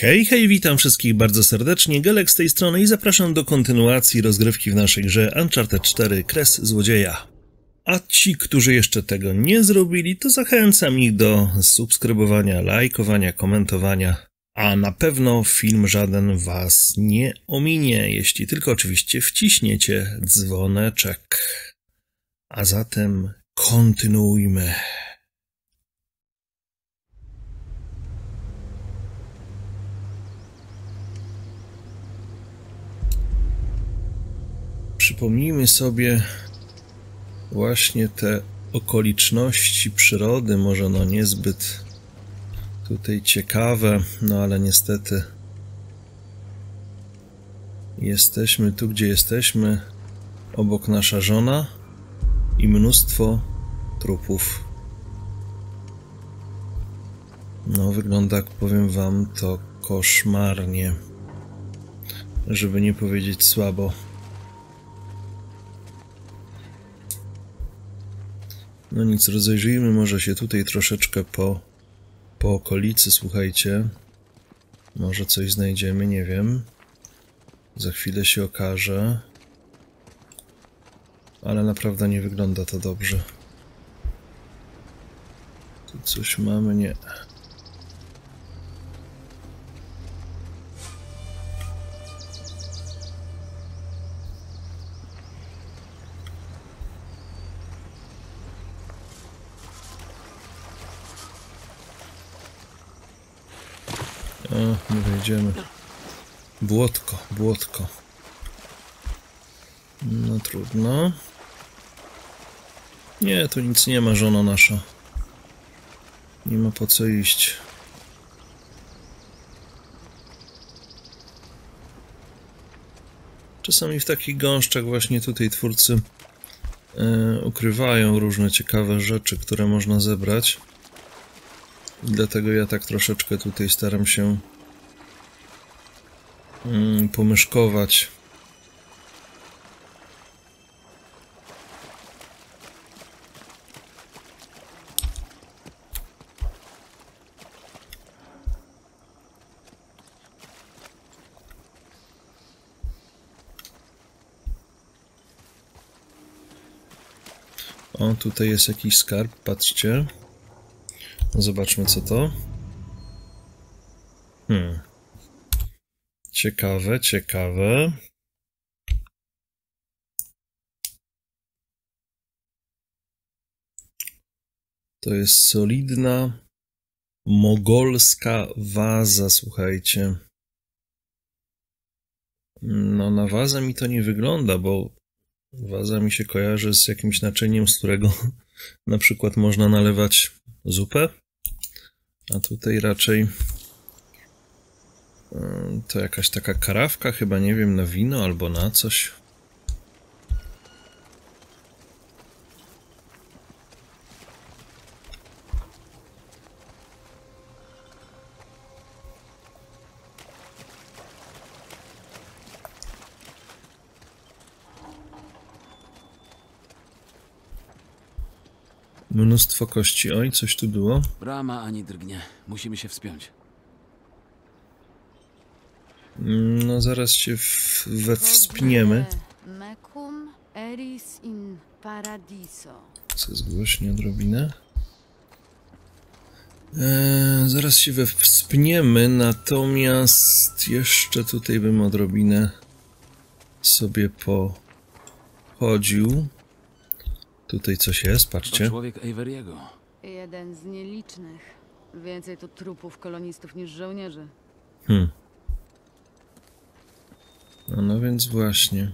Hej, hej, witam wszystkich bardzo serdecznie, Gelek z tej strony i zapraszam do kontynuacji rozgrywki w naszej grze Uncharted 4 Kres Złodzieja. A ci, którzy jeszcze tego nie zrobili, to zachęcam ich do subskrybowania, lajkowania, komentowania, a na pewno film żaden was nie ominie, jeśli tylko oczywiście wciśniecie dzwoneczek. A zatem kontynuujmy. Przypomnijmy sobie właśnie te okoliczności przyrody, może no niezbyt tutaj ciekawe, no ale niestety jesteśmy tu, gdzie jesteśmy, obok nasza żona i mnóstwo trupów. No, wygląda, powiem wam, to koszmarnie. Żeby nie powiedzieć słabo. No nic, rozejrzyjmy może się tutaj troszeczkę po, po okolicy, słuchajcie. Może coś znajdziemy, nie wiem. Za chwilę się okaże. Ale naprawdę nie wygląda to dobrze. Tu coś mamy? Nie. Wejdziemy. Błotko, błotko. No trudno. Nie, tu nic nie ma, żona nasza. Nie ma po co iść. Czasami w takich gąszczach właśnie tutaj twórcy e, ukrywają różne ciekawe rzeczy, które można zebrać. I dlatego ja tak troszeczkę tutaj staram się mm, pomyszkować. O, tutaj jest jakiś skarb, patrzcie. Zobaczmy co to. Hmm. Ciekawe, ciekawe. To jest solidna mogolska waza, słuchajcie. No, na wazę mi to nie wygląda, bo waza mi się kojarzy z jakimś naczyniem, z którego na przykład można nalewać zupę. A tutaj raczej to jakaś taka karawka, chyba nie wiem, na wino albo na coś. Mnóstwo kości. Oj, coś tu było. Brama ani drgnie. Musimy się wspiąć. No, zaraz się w, we wspniemy. Mecum eris in paradiso. Co jest głośniej odrobinę. Eee, zaraz się we wspniemy, natomiast jeszcze tutaj bym odrobinę sobie pochodził. Tutaj coś jest, To patrzcie. człowiek Averiego. Jeden z nielicznych. Więcej tu trupów kolonistów niż żołnierzy. Hmm. No, no więc właśnie.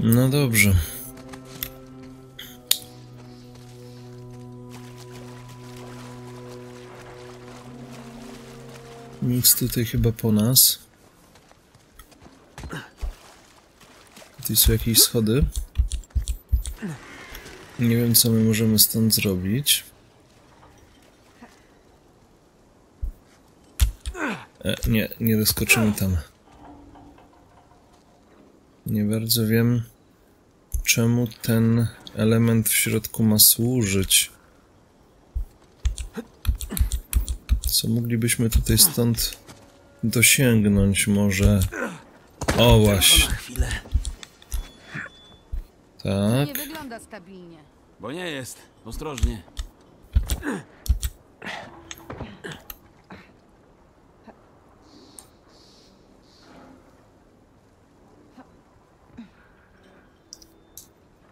No dobrze. Tutaj chyba po nas. Tutaj są jakieś schody. Nie wiem, co my możemy stąd zrobić. E, nie, nie doskoczymy tam. Nie bardzo wiem, czemu ten element w środku ma służyć. Co moglibyśmy tutaj stąd dosięgnąć może? O, właśnie. Tak. Nie wygląda stabilnie. Bo nie jest. Ostrożnie.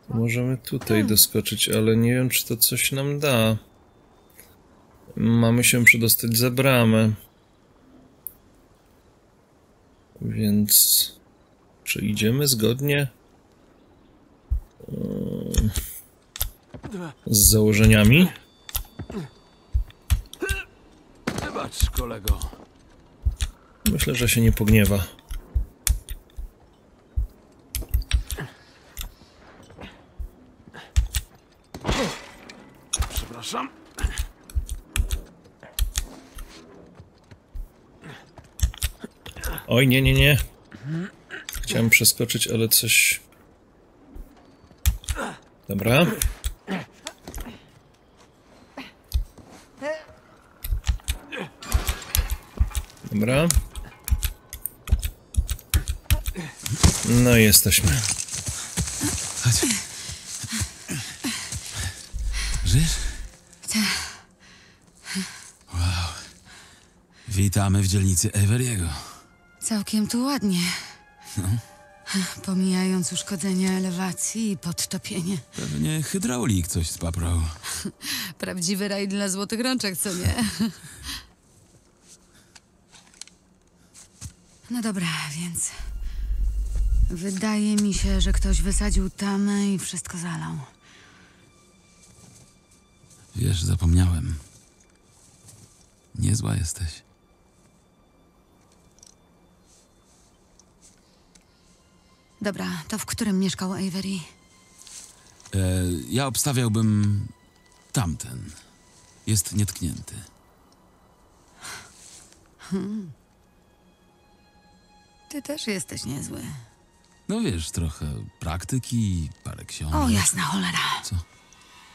Możemy tutaj doskoczyć, ale nie wiem, czy to coś nam da. Mamy się przedostać za bramę. Więc... Czy idziemy zgodnie mm, z założeniami? Wybacz, kolego. Myślę, że się nie pogniewa. Przepraszam. Oj, nie, nie, nie. Chciałem przeskoczyć, ale coś... Dobra. Dobra. No i jesteśmy. Chodź. Żyjesz? Wow. Witamy w dzielnicy Everiego. Całkiem tu ładnie. Pomijając uszkodzenia elewacji i podtopienie. Pewnie hydraulik coś spaprał. Prawdziwy raj dla złotych rączek, co nie? No dobra, więc... Wydaje mi się, że ktoś wysadził tamę i wszystko zalał. Wiesz, zapomniałem. Niezła jesteś. Dobra, to w którym mieszkał Avery? E, ja obstawiałbym tamten. Jest nietknięty. Ty też jesteś niezły. No wiesz, trochę praktyki, parę książek. O, jasna cholera. Co?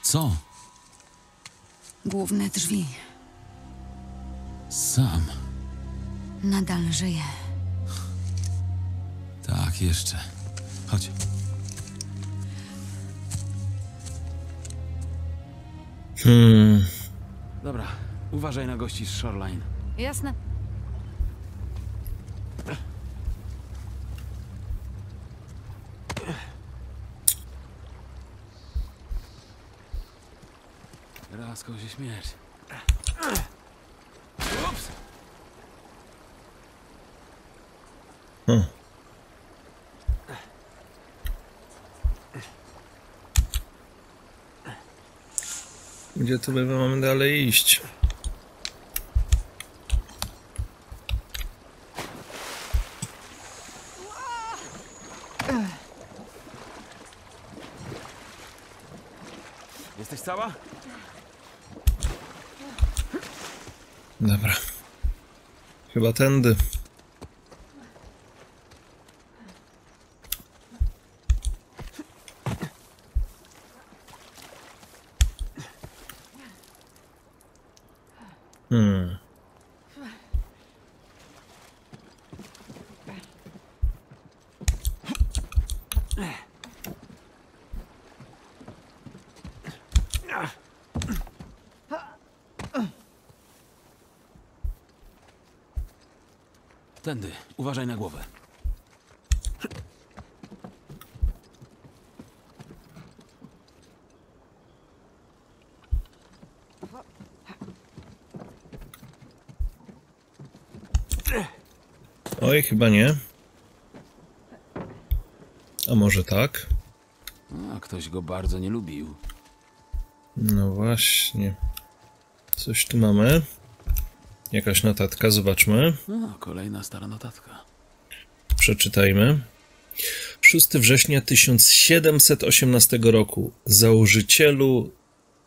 Co? Główne drzwi. Sam. Nadal żyje. Tak, jeszcze. Chodź. Hmm. Dobra, uważaj na gości z Shoreline. Jasne. Raz kozie śmierć. Ups! Hmm. Gdzie tu my mamy dalej iść? Jesteś cała? Dobra. Chyba tędy. Tędy, uważaj na głowę. Oj, chyba nie. A może tak? A ktoś go bardzo nie lubił. No właśnie. Coś tu mamy. Jakaś notatka, zobaczmy. A, kolejna stara notatka. Przeczytajmy. 6 września 1718 roku. Założycielu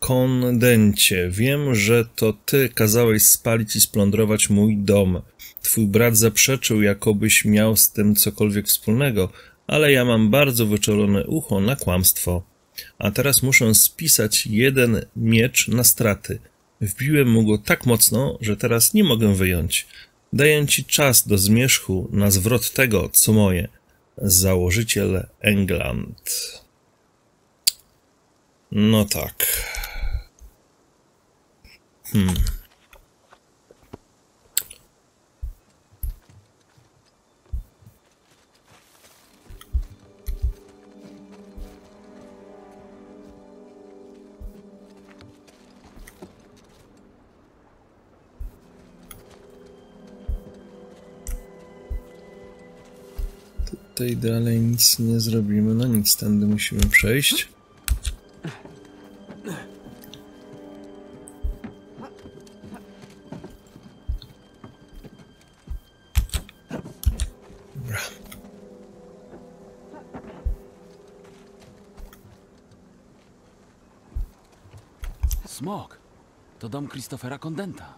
kondencie, wiem, że to ty kazałeś spalić i splądrować mój dom. Twój brat zaprzeczył, jakobyś miał z tym cokolwiek wspólnego, ale ja mam bardzo wyczulone ucho na kłamstwo. A teraz muszę spisać jeden miecz na straty. Wbiłem mu go tak mocno, że teraz nie mogę wyjąć. Daję ci czas do zmierzchu na zwrot tego, co moje. Założyciel England. No tak. Hmm. Tutaj dalej nic nie zrobimy, no nic, tędy musimy przejść. Smok. To dom Christophera Condenta.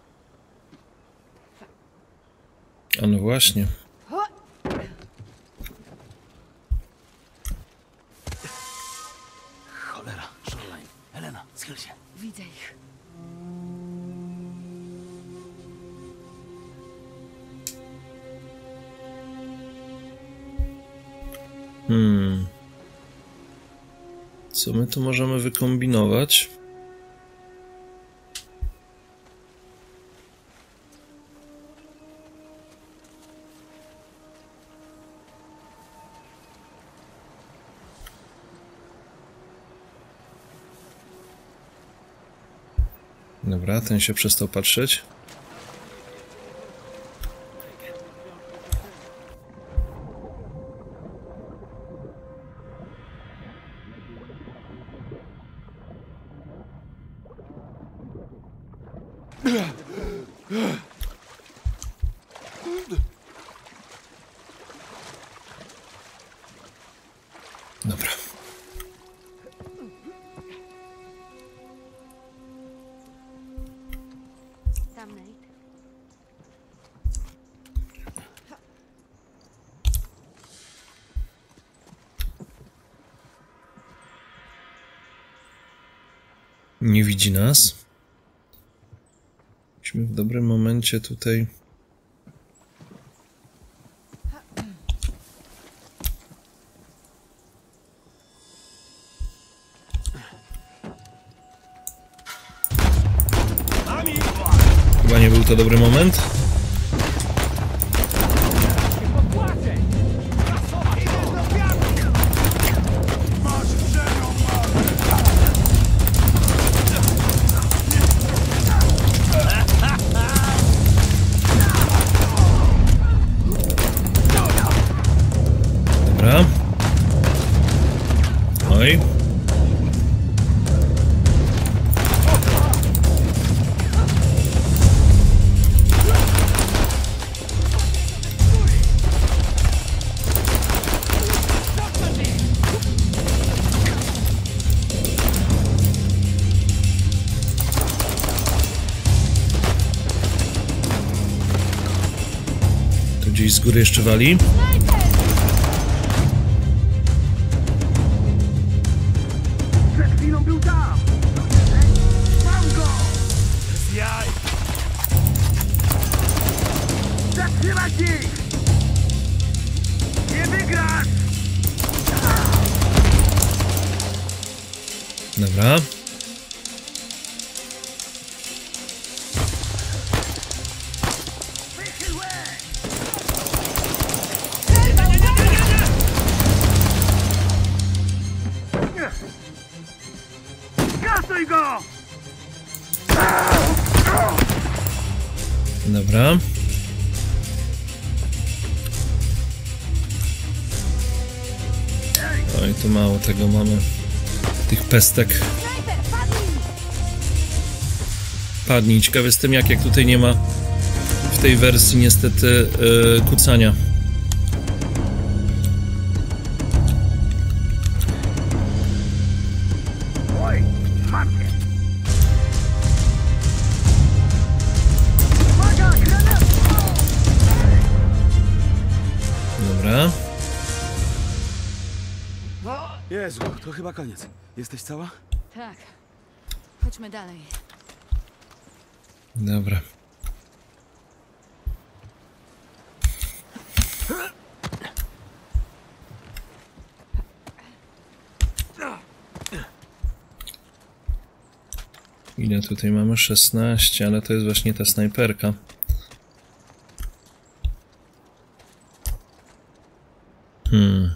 A no właśnie. Co my tu możemy wykombinować? Dobra, ten się przestał patrzeć. Widzi nas. Musimy w dobrym momencie tutaj. Chyba nie był to dobry moment. Jeszcze wali. Dobra. Oj, tu mało tego mamy. Tych pestek. Padnij. Ciekawy jestem jak, jak tutaj nie ma w tej wersji niestety yy, kucania. Jesteś cała? Tak. Chodźmy dalej. Dobra. Ile tutaj mamy? 16, ale to jest właśnie ta snajperka. Hmm.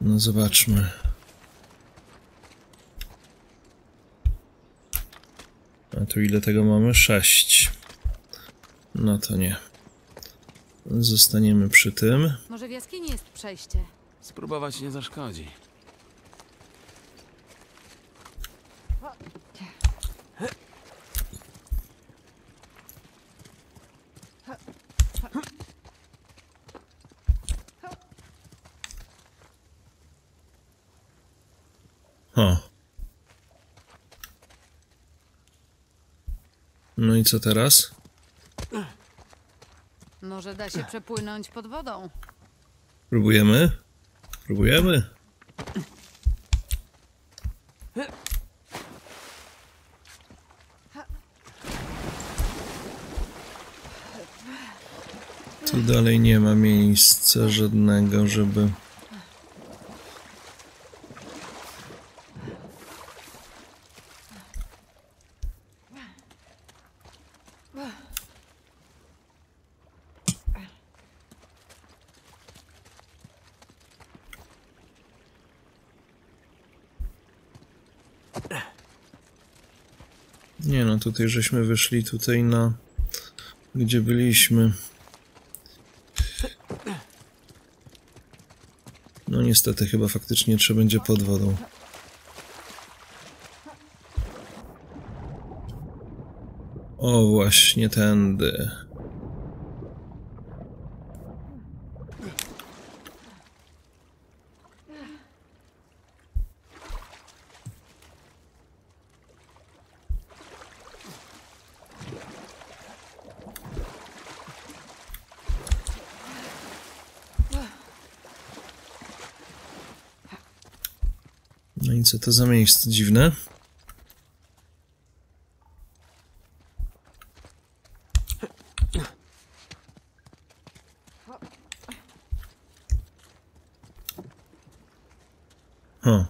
No zobaczmy. Tu ile tego mamy? 6. No to nie. Zostaniemy przy tym. Może w jaskini jest przejście. Spróbować nie zaszkodzi. O. No i co teraz? Może da się przepłynąć pod wodą. Próbujemy? Próbujemy? Tu dalej nie ma miejsca żadnego, żeby... Nie no, tutaj żeśmy wyszli tutaj na... Gdzie byliśmy. No niestety, chyba faktycznie trzeba będzie pod wodą. O, właśnie tędy. To za miejsce dziwne? O.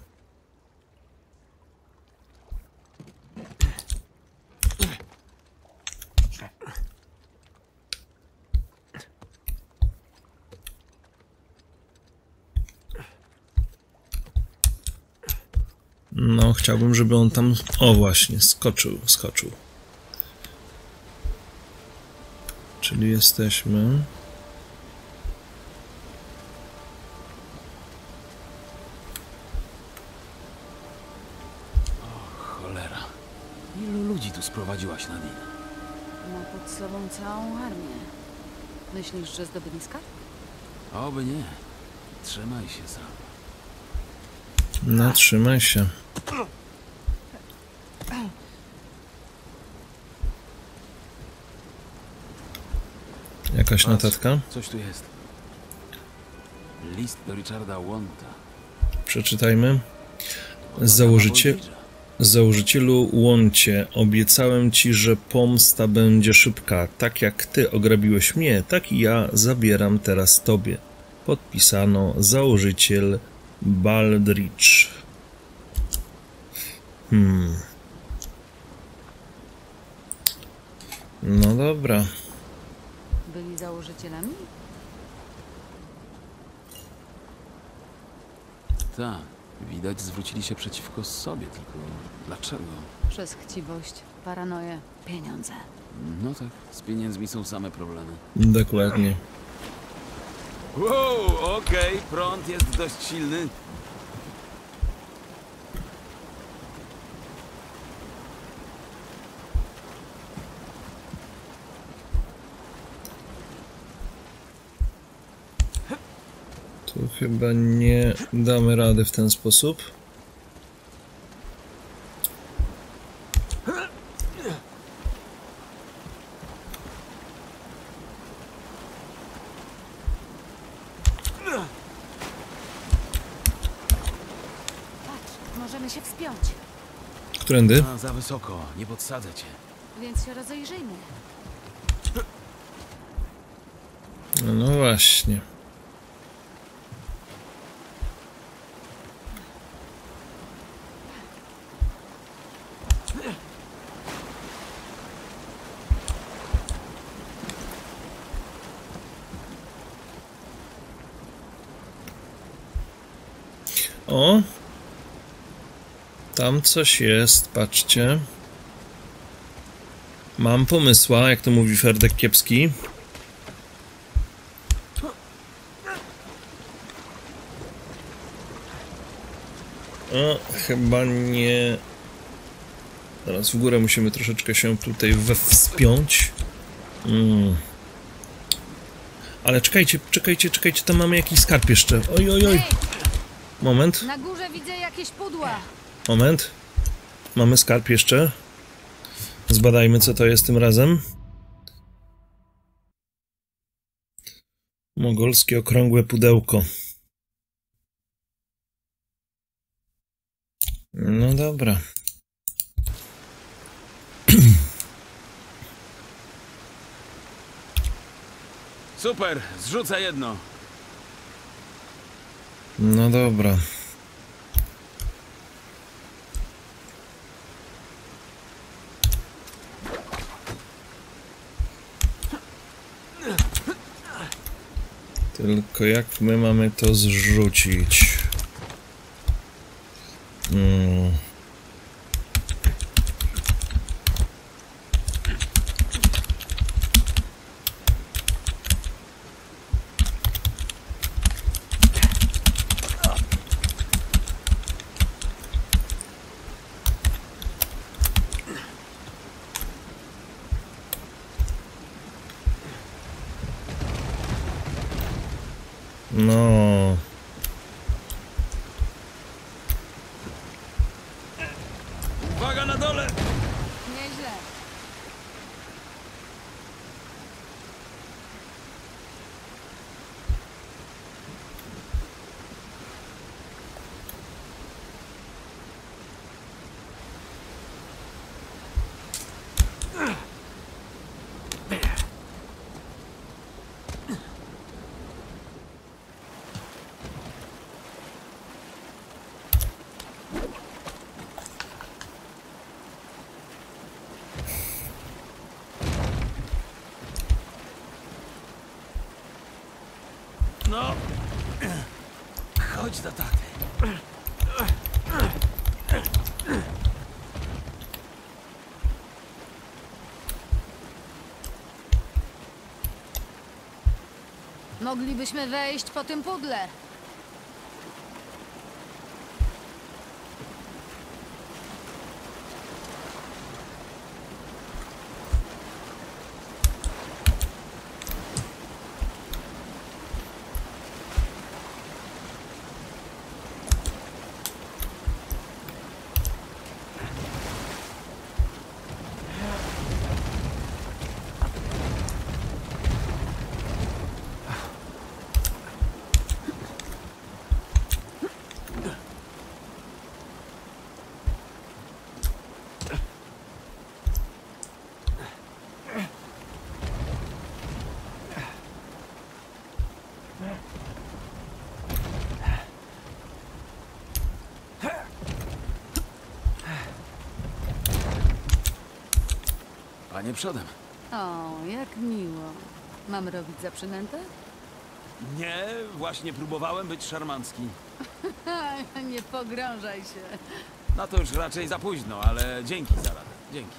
No, chciałbym, żeby on tam. O, właśnie, skoczył, skoczył. Czyli jesteśmy. Cholera. Ilu ludzi tu sprowadziłaś, Nadine? Ma pod sobą całą armię. Myślisz, że zdobyli skarb? Oby nie. Trzymaj się sam. No, trzymaj się. Jakaś notatka? Coś tu jest. List do Richarda Wonta. Przeczytajmy. Założycie, założycielu Łącie, obiecałem ci, że pomsta będzie szybka. Tak jak ty ograbiłeś mnie, tak i ja zabieram teraz tobie. Podpisano założyciel Baldrich. Hmm. No dobra. Byli założycielami? Tak. Widać, zwrócili się przeciwko sobie, tylko dlaczego? Przez chciwość, paranoję, pieniądze. No tak, z pieniędzmi są same problemy. Dokładnie. Wow, okej, prąd jest dość silny. Chyba nie damy rady w ten sposób. Tak, możemy się wspiąć. Którędy? A, za wysoko, nie podsadzę cię. Więc się rozejrzyjmy. No, no właśnie. Tam coś jest, patrzcie. Mam pomysła, jak to mówi Ferdek Kiepski. O, chyba nie. Teraz w górę musimy troszeczkę się tutaj we wspiąć. Mm. Ale czekajcie, czekajcie, czekajcie, tam mamy jakiś skarb jeszcze. Oj, oj, oj. Moment, na górze widzę jakieś pudła. Moment. Mamy skarb jeszcze. Zbadajmy, co to jest tym razem. Mogolskie okrągłe pudełko. No dobra. Super, zrzucę jedno. No dobra. Tylko jak my mamy to zrzucić? Mm. No. Uwaga na dole! Nieźle. No. Chodź do taty. Moglibyśmy wejść po tym pudle. Panie przodem. O, jak miło. Mam robić za przynętę? Nie, właśnie próbowałem być szarmancki. Nie pogrążaj się. Na to już raczej za późno, ale dzięki za radę. Dzięki.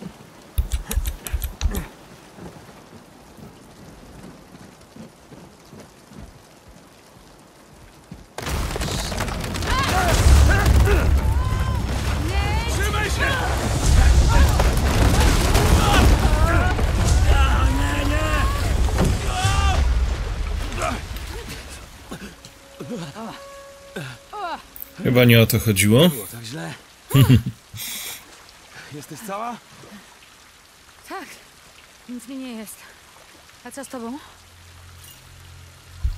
Trzymaj się! Nie, nie! Chyba nie o to chodziło. Było tak źle. Jesteś cała? Tak, nic mi nie jest. A co z tobą?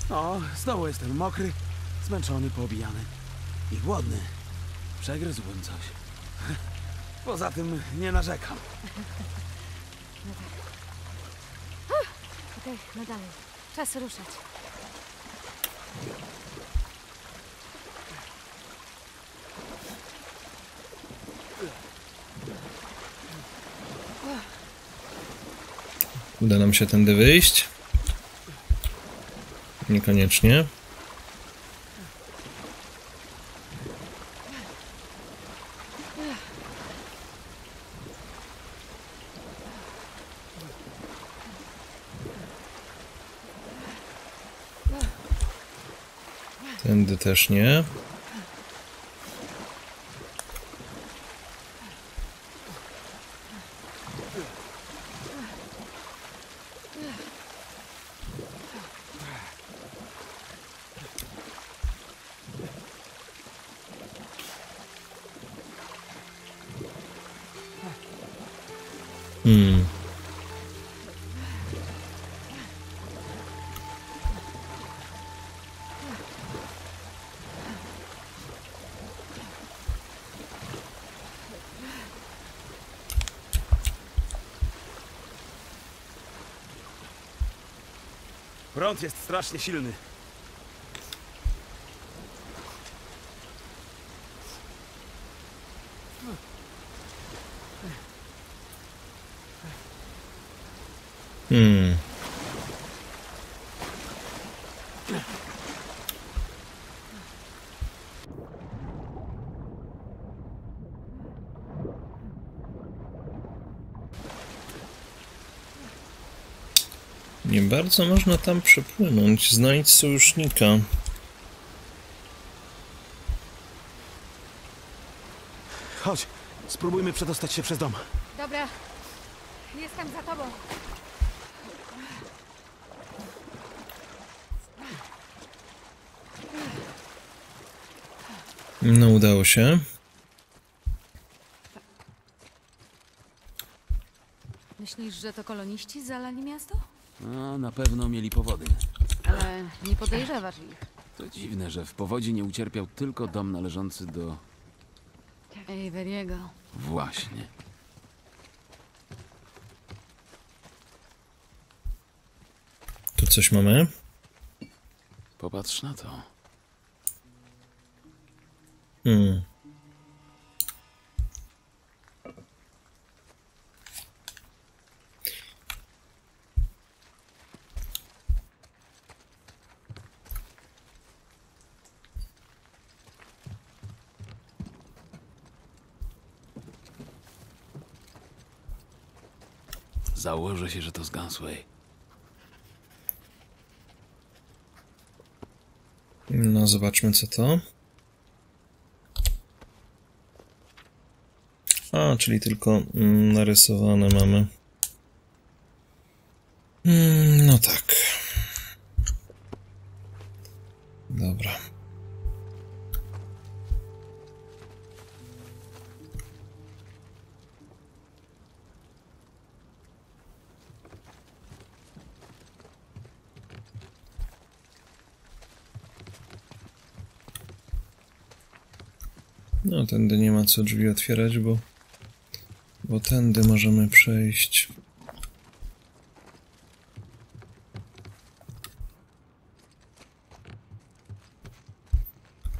O, znowu jestem mokry, zmęczony, poobijany i głodny. Przegryzłbym coś. Poza tym nie narzekam. Okej, no dalej. Czas ruszać. Uda nam się tędy wyjść? Niekoniecznie. Tędy też nie. Hmm. Prąd jest strasznie silny. Hmm. Nie bardzo można tam przepłynąć. Znajdź sojusznika. Chodź, spróbujmy przedostać się przez dom. Dobra. Jestem za tobą. No, udało się. Myślisz, że to koloniści zalali miasto? No, na pewno mieli powody. Ale nie podejrzewasz ich. To dziwne, że w powodzi nie ucierpiał tylko dom należący do... Averiego. Właśnie. Tu coś mamy. Popatrz na to. Hmm. Założę się, że to z Gunsway. No, zobaczmy co to. A, czyli tylko mm, narysowane mamy. Mm, no tak. Dobra. No, tędy nie ma co drzwi otwierać, bo, bo tędy możemy przejść.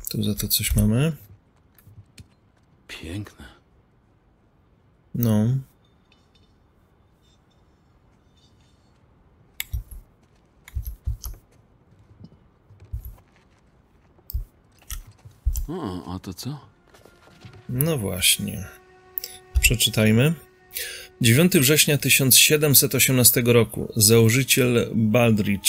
Tu za to coś mamy. Piękne. No. O, a to co? No właśnie. Przeczytajmy. 9 września 1718 roku założyciel Baldrich.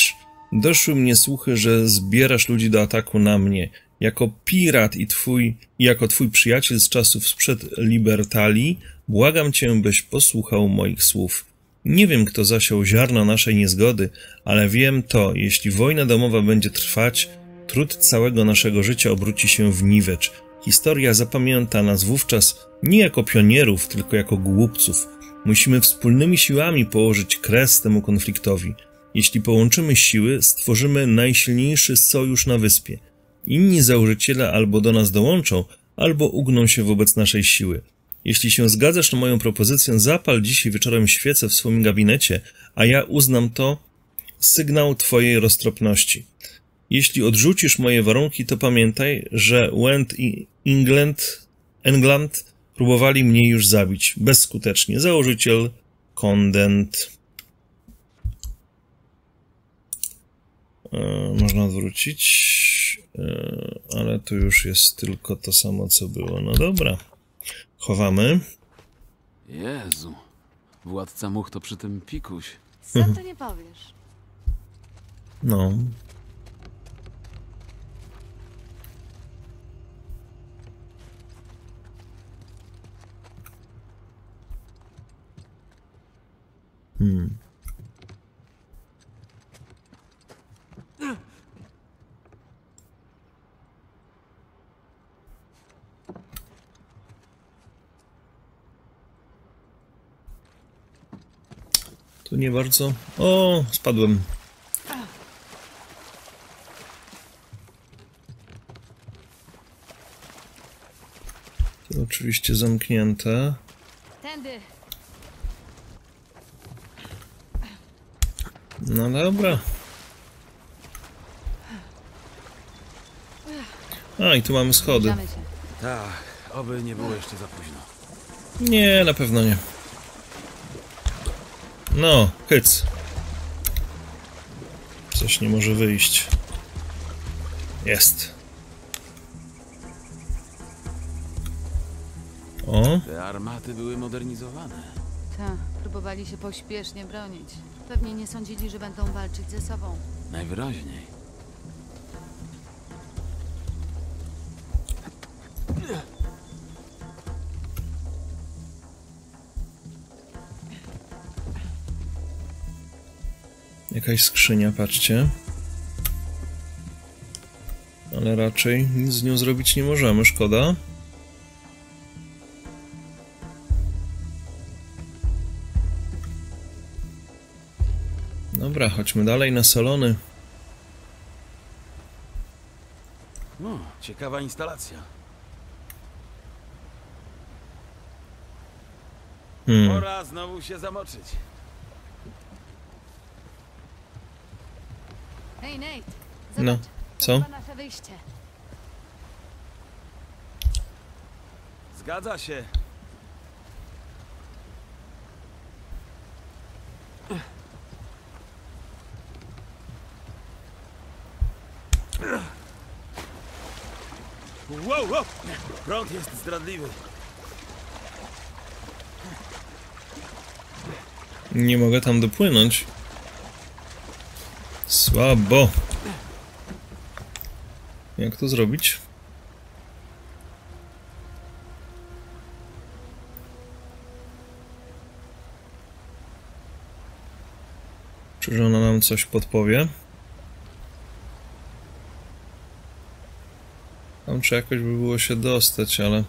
Doszły mnie słuchy, że zbierasz ludzi do ataku na mnie. Jako pirat i twój, jako twój przyjaciel z czasów sprzed Libertalii, błagam cię, byś posłuchał moich słów. Nie wiem, kto zasiał ziarno naszej niezgody, ale wiem to, jeśli wojna domowa będzie trwać, trud całego naszego życia obróci się w niwecz. Historia zapamięta nas wówczas nie jako pionierów, tylko jako głupców. Musimy wspólnymi siłami położyć kres temu konfliktowi. Jeśli połączymy siły, stworzymy najsilniejszy sojusz na wyspie. Inni założyciele albo do nas dołączą, albo ugną się wobec naszej siły. Jeśli się zgadzasz na moją propozycję, zapal dzisiaj wieczorem świecę w swoim gabinecie, a ja uznam to sygnał twojej roztropności. Jeśli odrzucisz moje warunki, to pamiętaj, że Wend i England, England próbowali mnie już zabić. Bezskutecznie. Założyciel Kondent. E, można odwrócić, e, ale tu już jest tylko to samo, co było. No dobra. Chowamy. Jezu. Władca much to przy tym pikuś. Co ty nie powiesz? No. Hmm. Tu nie bardzo. O, spadłem. To oczywiście zamknięte. Tędy. No dobra. A, i tu mamy schody. Tak, oby nie było jeszcze za późno. Nie, na pewno nie. No, hyc. Coś nie może wyjść. Jest. O, Te armaty były modernizowane. Tak, próbowali się pośpiesznie bronić. Pewnie nie sądzili, że będą walczyć ze sobą. Najwyraźniej. jakaś skrzynia, patrzcie. Ale raczej nic z nią zrobić nie możemy, szkoda. Dobra, chodźmy dalej na salony. No, ciekawa instalacja. Hmm. Pora znowu się zamoczyć. Hej, Nate. Zobacz. No, co? chyba nasze wyjście. Zgadza się. Wow, wow! Prąd jest zdradliwy. Nie mogę tam dopłynąć. Słabo. Jak to zrobić? Czy ona nam coś podpowie? Tam trzeba jakoś by było się dostać, ale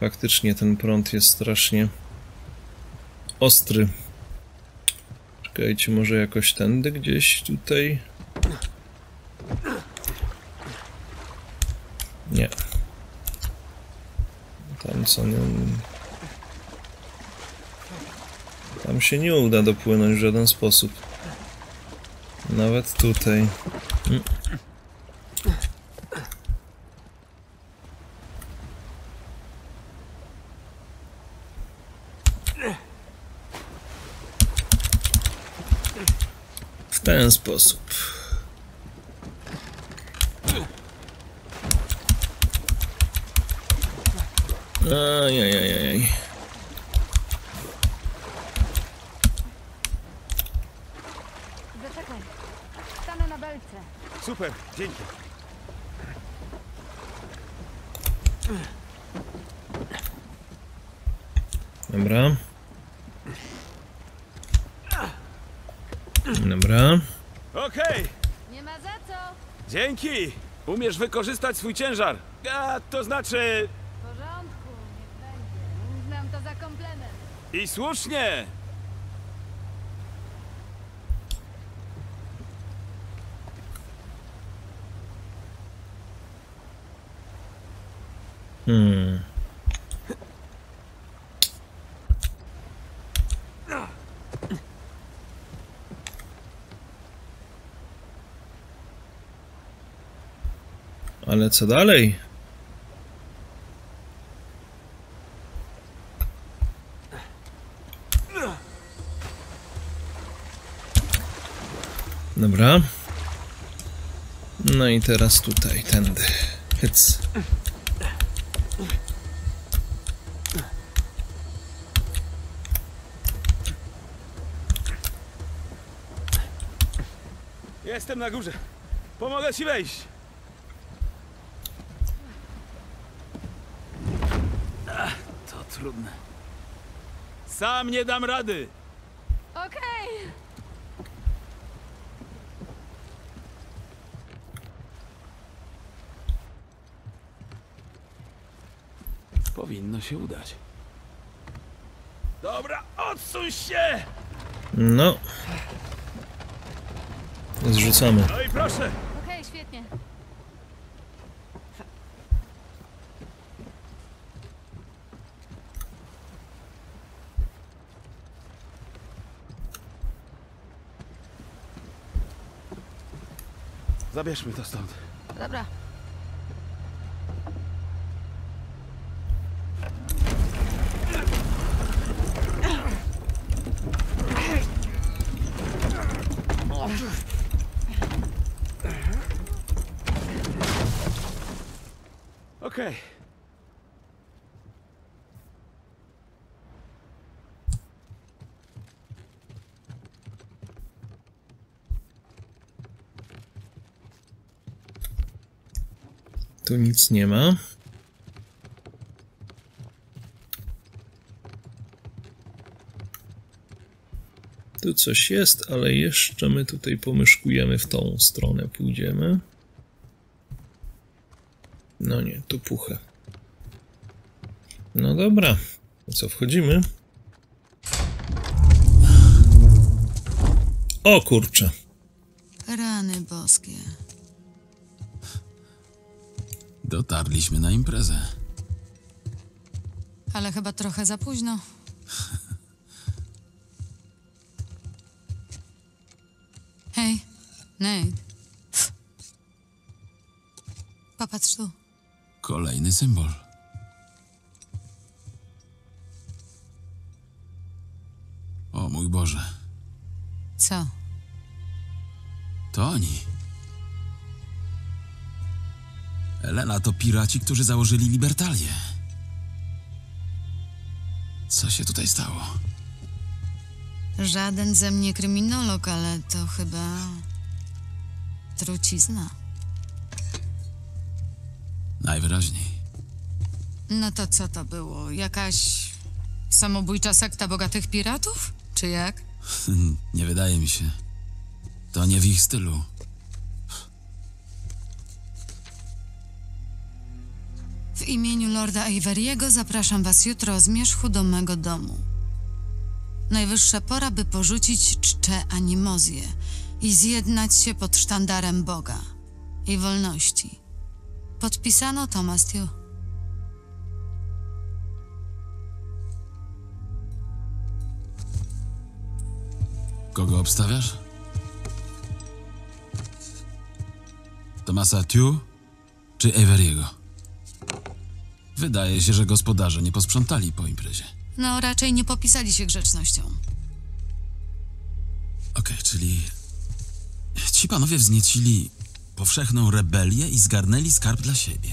faktycznie ten prąd jest strasznie ostry. Czekajcie, może jakoś tędy gdzieś tutaj? Nie. Tam co nie... Tam się nie uda dopłynąć w żaden sposób. Nawet tutaj. Mm. W ten sposób. Ajajajaj. Zaczekaj. Stanę na belce. Super, dzięki. Dobra. Okej, Nie ma za co. dzięki. Umiesz wykorzystać swój ciężar. A, to znaczy... W porządku, niech będzie. Uznam to za komplement. I słusznie. Hmm. Ale co dalej? Dobra. No i teraz tutaj, tędy. Hyc. Jestem na górze. Pomogę ci wejść. Ach, to trudne. Sam nie dam rady. Okej! Powinno się udać. Dobra, odsuń się! No. Zrzucamy. No i proszę. Okej, świetnie. Zabierzmy to stąd. Dobra. Okej. Tu nic nie ma. Tu coś jest, ale jeszcze my tutaj pomyszkujemy w tą stronę, pójdziemy. No nie, tu puchę. No dobra, co, wchodzimy? O kurczę. Dotarliśmy na imprezę. Ale chyba trochę za późno. Hej, Nate. Popatrz tu. Kolejny symbol. O mój Boże, Co? to oni. Elena to piraci, którzy założyli Libertalię. Co się tutaj stało? Żaden ze mnie kryminolog, ale to chyba... trucizna. Najwyraźniej. No to co to było? Jakaś samobójcza sekta bogatych piratów? Czy jak? Nie wydaje mi się. To nie w ich stylu. W imieniu Lorda Averiego zapraszam was jutro o zmierzchu do mego domu. Najwyższa pora, by porzucić czcze animozję i zjednać się pod sztandarem Boga i wolności. Podpisano Thomas Tew. Kogo obstawiasz? Tomasa Tew czy Everiego? Wydaje się, że gospodarze nie posprzątali po imprezie. No, raczej nie popisali się grzecznością. Okej, czyli ci panowie wzniecili powszechną rebelię i zgarnęli skarb dla siebie.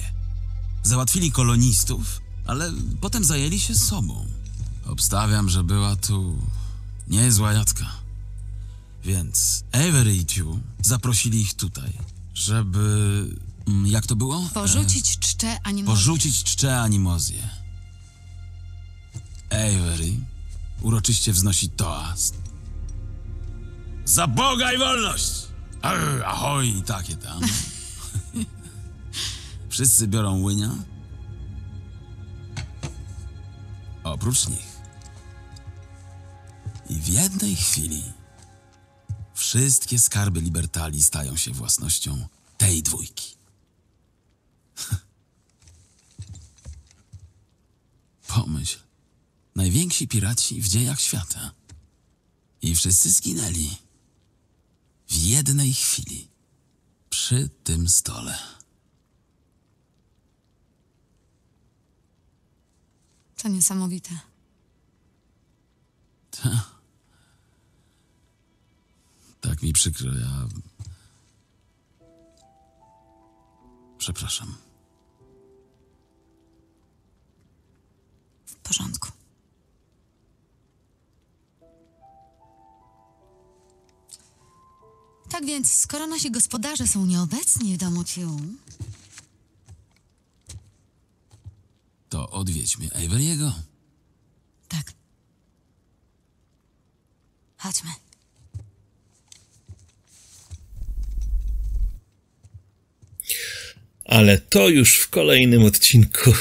Załatwili kolonistów, ale potem zajęli się sobą. Obstawiam, że była tu niezła jadka. Więc Avery i Tew zaprosili ich tutaj, żeby... mm, Jak to było? Porzucić czcze animozję. Porzucić czcze animozję. Avery uroczyście wznosi toast. Za Boga i wolność! Arr, ahoj i takie tam. Wszyscy biorą łynia. Oprócz nich. I w jednej chwili wszystkie skarby Libertalii stają się własnością tej dwójki. Pomyśl. Najwięksi piraci w dziejach świata. I wszyscy zginęli. W jednej chwili. Przy tym stole. To niesamowite. Tak mi przykro, ja. Przepraszam. Porządku. Tak więc, skoro nasi gospodarze są nieobecni w domu Ciu, To odwiedźmy Averiego. tak. Chodźmy. Ale to już w kolejnym odcinku.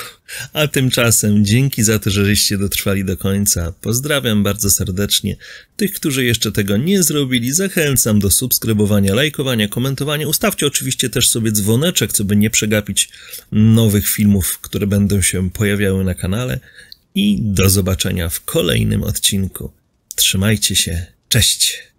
A tymczasem dzięki za to, że żeście dotrwali do końca. Pozdrawiam bardzo serdecznie. Tych, którzy jeszcze tego nie zrobili, zachęcam do subskrybowania, lajkowania, komentowania. Ustawcie oczywiście też sobie dzwoneczek, co by nie przegapić nowych filmów, które będą się pojawiały na kanale. I do zobaczenia w kolejnym odcinku. Trzymajcie się. Cześć!